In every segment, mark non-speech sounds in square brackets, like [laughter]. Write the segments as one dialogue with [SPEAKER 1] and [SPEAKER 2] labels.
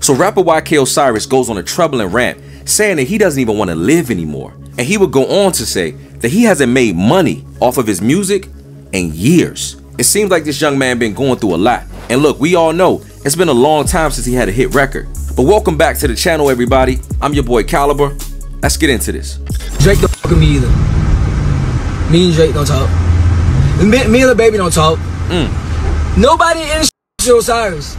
[SPEAKER 1] So rapper YK Osiris goes on a troubling rant saying that he doesn't even want to live anymore. And he would go on to say that he hasn't made money off of his music in years. It seems like this young man been going through a lot. And look, we all know it's been a long time since he had a hit record. But welcome back to the channel, everybody. I'm your boy Kalibur. Let's get into this.
[SPEAKER 2] Drake don't fuck with me either. Me and Drake don't talk. Me, me and the baby don't talk.
[SPEAKER 1] Mm.
[SPEAKER 2] Nobody in Osiris.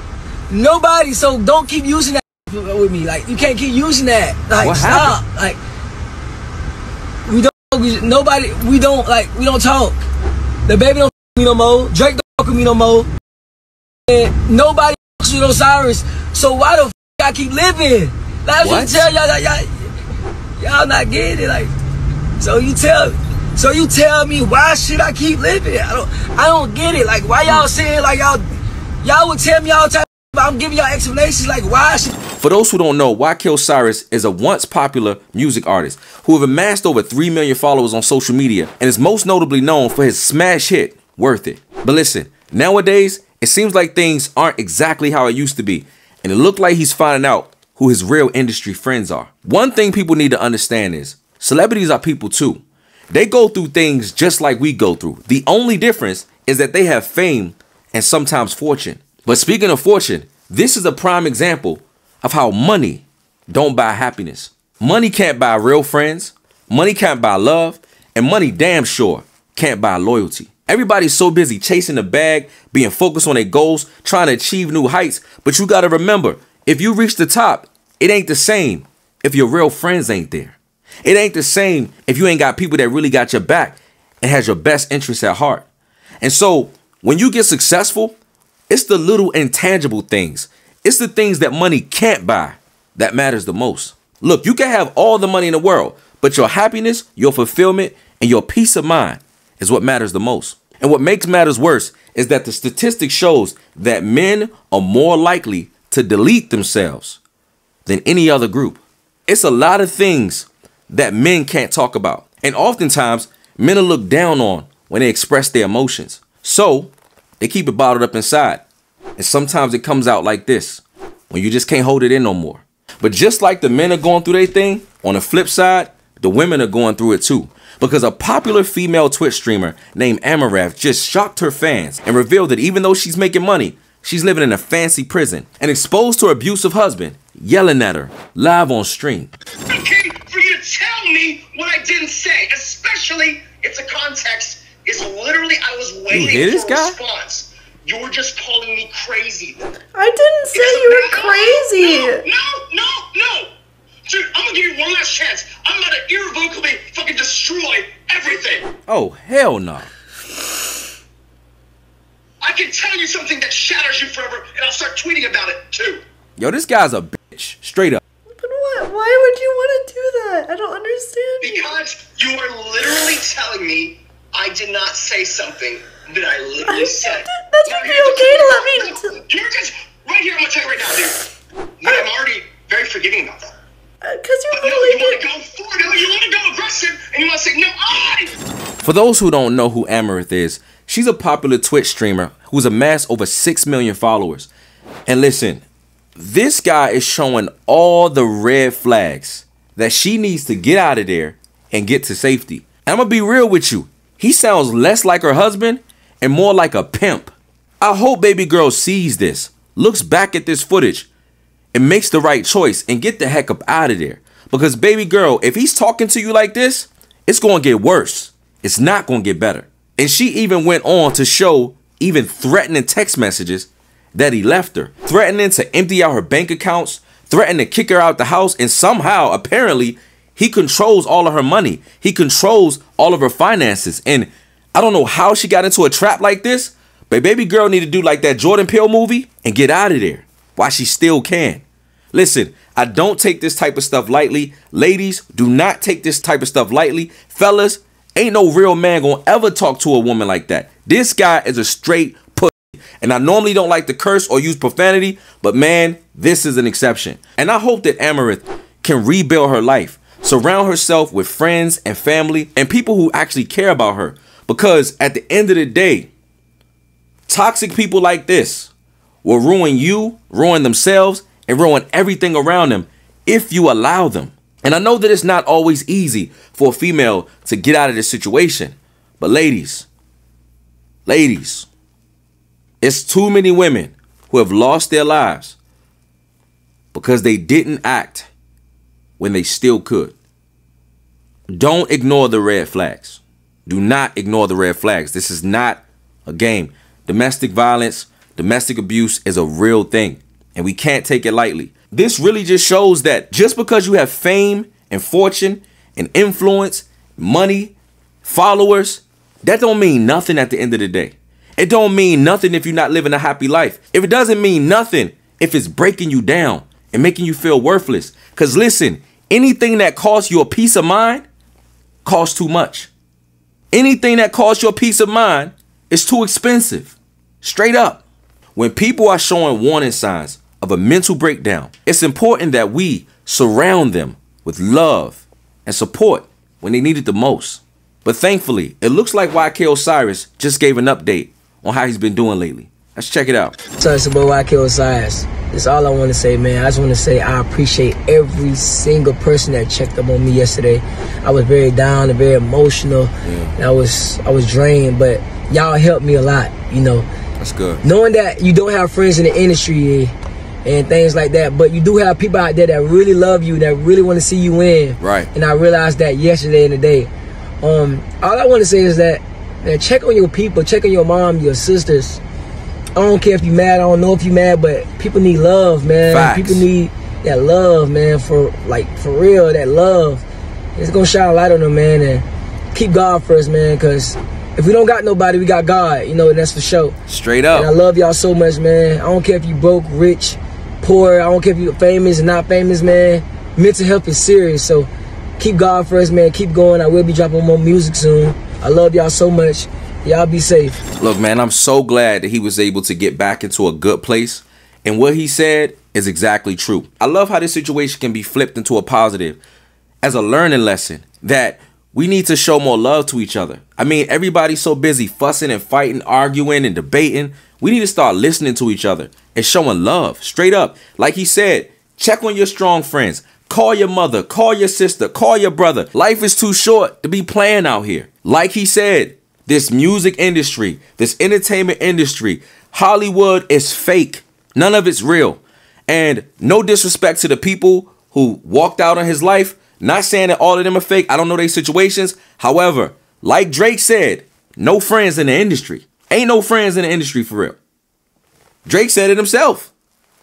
[SPEAKER 2] Nobody. So don't keep using that with me. Like you can't keep using that. Like
[SPEAKER 1] What
[SPEAKER 2] stop. Like we don't. We, nobody. We don't like. We don't talk. The baby don't fuck with me no more. Drake don't fuck with me no more. And nobody fucks with Osiris. So why the fuck I keep living? Like I
[SPEAKER 1] What?
[SPEAKER 2] just tell y'all, y'all, y'all, y'all not getting it. Like so you tell. So you tell me why should I keep living? I don't. I don't get it. Like why y'all saying like y'all. Y'all would tell me all the time. But I'm giving y'all explanations like why
[SPEAKER 1] For those who don't know, YK Osiris is a once popular music artist who have amassed over 3 million followers on social media and is most notably known for his smash hit, Worth It. But listen, nowadays, it seems like things aren't exactly how it used to be, and it looked like he's finding out who his real industry friends are. One thing people need to understand is celebrities are people too. They go through things just like we go through. The only difference is that they have fame and sometimes fortune. But speaking of fortune, this is a prime example of how money don't buy happiness. Money can't buy real friends, money can't buy love, and money damn sure can't buy loyalty. Everybody's so busy chasing the bag, being focused on their goals, trying to achieve new heights, but you gotta remember, if you reach the top, it ain't the same if your real friends ain't there. It ain't the same if you ain't got people that really got your back and has your best interests at heart. And so when you get successful, it's the little intangible things. It's the things that money can't buy that matters the most. Look, you can have all the money in the world, but your happiness, your fulfillment, and your peace of mind is what matters the most. And what makes matters worse is that the statistic shows that men are more likely to delete themselves than any other group. It's a lot of things that men can't talk about. And oftentimes, men are looked down on when they express their emotions. So, they keep it bottled up inside. And sometimes it comes out like this when you just can't hold it in no more. But just like the men are going through their thing, on the flip side, the women are going through it too. Because a popular female Twitch streamer named Amouranth just shocked her fans and revealed that even though she's making money, she's living in a fancy prison and exposed to her abusive husband, yelling at her live on stream.
[SPEAKER 3] okay for you to tell me what I didn't say, especially if the context is literally I was waiting
[SPEAKER 1] hear
[SPEAKER 3] for
[SPEAKER 1] this
[SPEAKER 3] a
[SPEAKER 1] guy?
[SPEAKER 3] response. You're just calling me crazy.
[SPEAKER 4] I didn't say you were crazy.
[SPEAKER 3] No, no, no, no. Dude, I'm gonna give you one last chance. I'm gonna irrevocably fucking destroy everything.
[SPEAKER 1] Oh, hell no.
[SPEAKER 3] I can tell you something that shatters you forever, and I'll start tweeting about it too.
[SPEAKER 1] Yo, this guy's a bitch. Straight up.
[SPEAKER 4] But what? Why would you want to do that? I don't understand.
[SPEAKER 3] Because you are literally telling me I did not say something that I literally [laughs] said.
[SPEAKER 4] that should
[SPEAKER 3] Now,
[SPEAKER 4] be okay to let me-
[SPEAKER 3] No, You're just right here. I'm gonna tell you right now, dude. But I'm already very forgiving about that.
[SPEAKER 4] Because Uh, you
[SPEAKER 3] But no,
[SPEAKER 4] literally
[SPEAKER 3] you want
[SPEAKER 4] did.
[SPEAKER 3] to go forward. No, you want to go aggressive, and you want to say, "No, I."
[SPEAKER 1] For those who don't know who Amouranth is, she's a popular Twitch streamer who's amassed over 6 million followers. And listen, this guy is showing all the red flags that she needs to get out of there and get to safety. And I'm gonna be real with you. He sounds less like her husband and more like a pimp. I hope baby girl sees this, looks back at this footage, and makes the right choice and get the heck up out of there. Because baby girl, if he's talking to you like this, it's gonna get worse. It's not gonna get better. And she even went on to show even threatening text messages that he left her, threatening to empty out her bank accounts, threatening to kick her out the house, and somehow, apparently, he controls all of her money. He controls all of her finances. And I don't know how she got into a trap like this, but baby girl need to do like that Jordan Peele movie and get out of there while she still can. Listen, I don't take this type of stuff lightly. Ladies, do not take this type of stuff lightly. Fellas, ain't no real man gonna ever talk to a woman like that. This guy is a straight pussy. And I normally don't like to curse or use profanity, but man, this is an exception. And I hope that Amouranth can rebuild her life, surround herself with friends and family and people who actually care about her. Because at the end of the day, toxic people like this will ruin you, ruin themselves, and ruin everything around them if you allow them. And I know that it's not always easy for a female to get out of this situation. But ladies, ladies, it's too many women who have lost their lives because they didn't act when they still could. Don't ignore the red flags. Do not ignore the red flags. This is not a game. Domestic violence, domestic abuse is a real thing, and we can't take it lightly. This really just shows that just because you have fame and fortune and influence, money, followers, that don't mean nothing at the end of the day. It don't mean nothing if you're not living a happy life. If it doesn't mean nothing if it's breaking you down and making you feel worthless. Cause listen, anything that costs you a peace of mind costs too much. Anything that costs you a peace of mind is too expensive. Straight up. When people are showing warning signs of a mental breakdown, it's important that we surround them with love and support when they need it the most. But thankfully, it looks like YK Osiris just gave an update on how he's been doing lately. Let's check it out.
[SPEAKER 2] So it's about YK Osiris. That's all I want to say, man. I just want to say I appreciate every single person that checked up on me yesterday. I was very down and very emotional. Yeah. And I was I was drained, but y'all helped me a lot. You know.
[SPEAKER 1] That's good.
[SPEAKER 2] Knowing that you don't have friends in the industry and things like that, but you do have people out there that really love you, that really want to see you win.
[SPEAKER 1] Right.
[SPEAKER 2] And I realized that yesterday in the day. Um, all I want to say is that, man, check on your people, check on your mom, your sisters I don't care if you mad. I don't know if you mad, but people need love, man.
[SPEAKER 1] Facts.
[SPEAKER 2] People need that love, man. For like for real, that love. It's gonna shine a light on them, man. And keep God first, man. Cause if we don't got nobody, we got God. You know, and that's for sure.
[SPEAKER 1] Straight up.
[SPEAKER 2] And I love y'all so much, man. I don't care if you broke, rich, poor. I don't care if you famous and not famous, man. Mental health is serious. So keep God first, man. Keep going. I will be dropping more music soon. I love y'all so much. Y'all be safe.
[SPEAKER 1] Look, man, I'm so glad that he was able to get back into a good place. And what he said is exactly true. I love how this situation can be flipped into a positive as a learning lesson that we need to show more love to each other. I mean, everybody's so busy fussing and fighting, arguing and debating. We need to start listening to each other and showing love straight up. Like he said, check on your strong friends. Call your mother, call your sister, call your brother. Life is too short to be playing out here. Like he said, this music industry, this entertainment industry, Hollywood is fake. None of it's real. And no disrespect to the people who walked out on his life. Not saying that all of them are fake. I don't know their situations. However, like Drake said, no friends in the industry. Ain't no friends in the industry for real. Drake said it himself.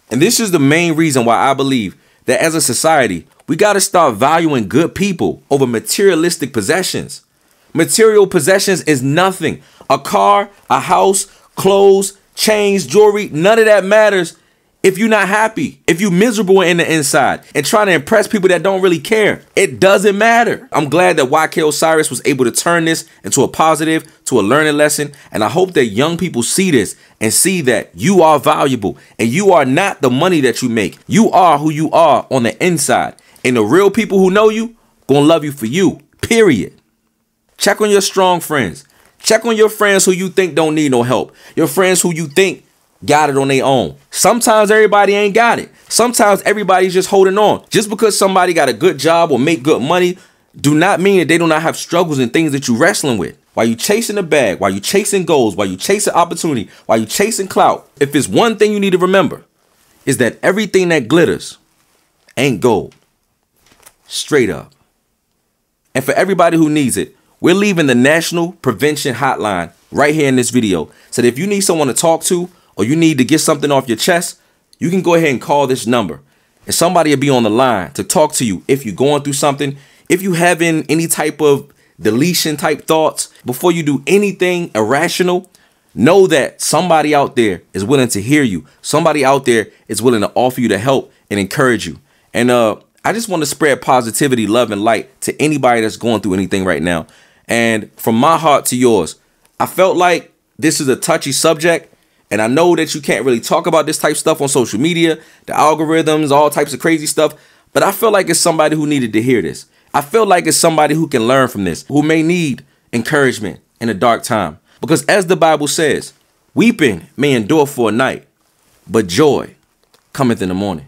[SPEAKER 1] And this is the main reason why I believe that as a society, we got to start valuing good people over materialistic possessions. Material possessions is nothing. A car, a house, clothes, chains, jewelry, none of that matters if you're not happy, if you're miserable in the inside and trying to impress people that don't really care. It doesn't matter. I'm glad that YK Osiris was able to turn this into a positive, to a learning lesson. And I hope that young people see this and see that you are valuable and you are not the money that you make. You are who you are on the inside. And the real people who know you gonna love you for you, period. Check on your strong friends. Check on your friends who you think don't need no help. Your friends who you think got it on their own. Sometimes everybody ain't got it. Sometimes everybody's just holding on. Just because somebody got a good job or make good money, do not mean that they do not have struggles and things that you're wrestling with. While you chasing the bag, while you chasing goals, while you chasing opportunity, while you chasing clout, if it's one thing you need to remember, is that everything that glitters ain't gold. Straight up. And for everybody who needs it, we're leaving the National Prevention Hotline right here in this video. So if you need someone to talk to or you need to get something off your chest, you can go ahead and call this number. And somebody will be on the line to talk to you if you're going through something, if you're having any type of deletion type thoughts, before you do anything irrational, know that somebody out there is willing to hear you. Somebody out there is willing to offer you the help and encourage you. And uh I just want to spread positivity, love, and light to anybody that's going through anything right now. And from my heart to yours, I felt like this is a touchy subject. And I know that you can't really talk about this type of stuff on social media, the algorithms, all types of crazy stuff. But I feel like it's somebody who needed to hear this. I feel like it's somebody who can learn from this, who may need encouragement in a dark time. Because as the Bible says, weeping may endure for a night, but joy cometh in the morning.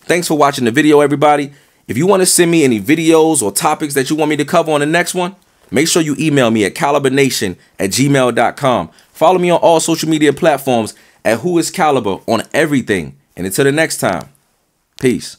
[SPEAKER 1] Thanks for watching the video, everybody. If you want to send me any videos or topics that you want me to cover on the next one, make sure you email me at kaliburnation at gmail.com. Follow me on all social media platforms at Who is Kalibur on everything. And until the next time, peace.